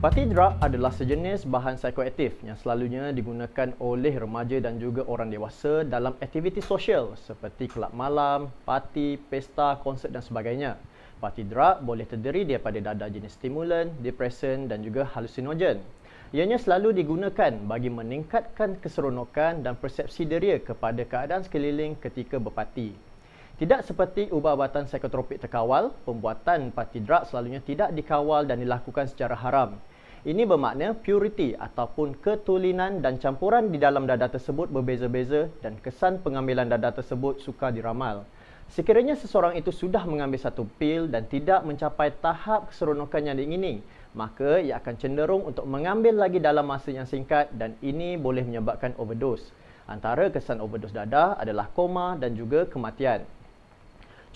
Party drug adalah sejenis bahan psikoaktif yang selalunya digunakan oleh remaja dan juga orang dewasa dalam aktiviti sosial seperti kelab malam, parti, pesta, konsert dan sebagainya. Party drug boleh terdiri daripada dadah jenis stimulan, depresan dan juga halusinogen. Ianya selalu digunakan bagi meningkatkan keseronokan dan persepsi deria kepada keadaan sekeliling ketika berparti. Tidak seperti ubat-ubatan psikotropik terkawal, pembuatan party drug selalunya tidak dikawal dan dilakukan secara haram. Ini bermakna purity ataupun ketulinan dan campuran di dalam dadah tersebut berbeza-beza dan kesan pengambilan dadah tersebut suka diramal. Sekiranya seseorang itu sudah mengambil satu pil dan tidak mencapai tahap keseronokan yang diingini, maka ia akan cenderung untuk mengambil lagi dalam masa yang singkat dan ini boleh menyebabkan overdose. Antara kesan overdose dadah adalah koma dan juga kematian.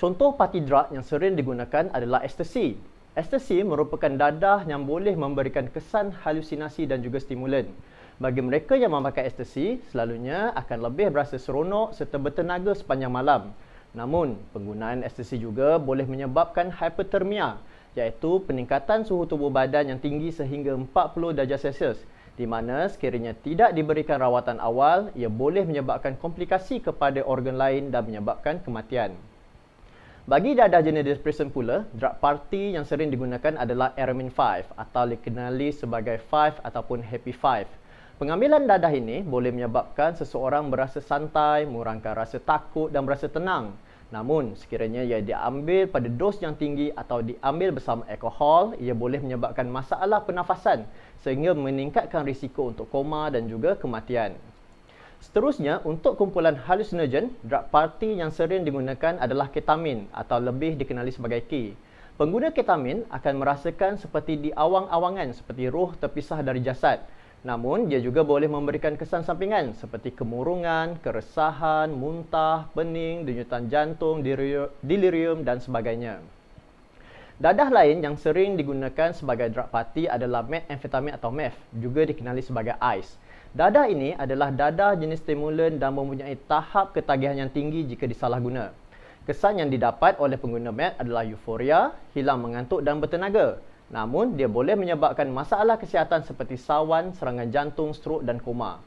Contoh party drug yang sering digunakan adalah ecstasy Ecstasy merupakan dadah yang boleh memberikan kesan halusinasi dan juga stimulan. Bagi mereka yang memakai ecstasy, selalunya akan lebih berasa seronok serta bertenaga sepanjang malam. Namun, penggunaan ecstasy juga boleh menyebabkan hypertermia, iaitu peningkatan suhu tubuh badan yang tinggi sehingga 40 darjah Celsius di mana sekiranya tidak diberikan rawatan awal, ia boleh menyebabkan komplikasi kepada organ lain dan menyebabkan kematian. Bagi dadah jenis depression pula, drug party yang sering digunakan adalah Aramin 5 atau dikenali sebagai 5 ataupun Happy 5. Pengambilan dadah ini boleh menyebabkan seseorang berasa santai, mengurangkan rasa takut dan berasa tenang. Namun, sekiranya ia diambil pada dos yang tinggi atau diambil bersama alkohol, ia boleh menyebabkan masalah pernafasan sehingga meningkatkan risiko untuk koma dan juga kematian. Seterusnya, untuk kumpulan halusinogen, drug party yang sering digunakan adalah ketamin atau lebih dikenali sebagai K. Pengguna ketamin akan merasakan seperti di awang-awangan seperti roh terpisah dari jasad. Namun, dia juga boleh memberikan kesan sampingan seperti kemurungan, keresahan, muntah, pening, denyutan jantung, delirium dan sebagainya. Dadah lain yang sering digunakan sebagai drug party adalah methamphetamine atau meth, juga dikenali sebagai ice. Dadah ini adalah dadah jenis stimulan dan mempunyai tahap ketagihan yang tinggi jika disalahguna. Kesan yang didapat oleh pengguna MET adalah euforia, hilang mengantuk dan bertenaga. Namun, dia boleh menyebabkan masalah kesihatan seperti sawan, serangan jantung, strok dan koma.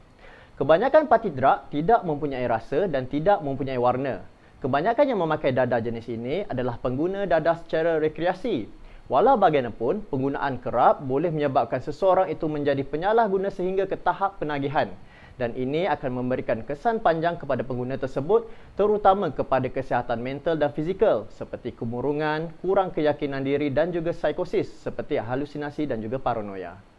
Kebanyakan parti drug tidak mempunyai rasa dan tidak mempunyai warna. Kebanyakan yang memakai dadah jenis ini adalah pengguna dadah secara rekreasi Walau bagaimanapun, penggunaan kerap boleh menyebabkan seseorang itu menjadi penyalahguna sehingga ke tahap penagihan dan ini akan memberikan kesan panjang kepada pengguna tersebut terutama kepada kesihatan mental dan fizikal seperti kemurungan, kurang keyakinan diri dan juga psikosis seperti halusinasi dan juga paranoia.